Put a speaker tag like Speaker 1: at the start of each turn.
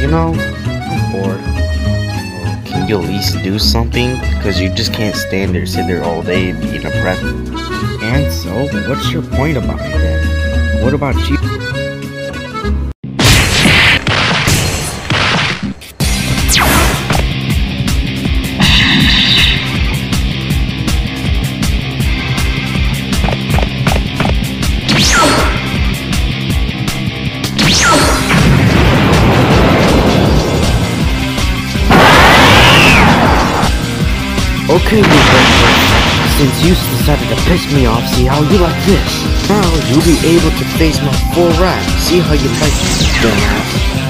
Speaker 1: you know, bored.
Speaker 2: Can you at least do something? Because you just can't stand there, sit there all day being a prep.
Speaker 1: And so, what's your point about then? What about you? Okay, breakfast. Since you decided to piss me off, see how you like this. Now you'll be able to face my full wrath. See how you like it, dumbass.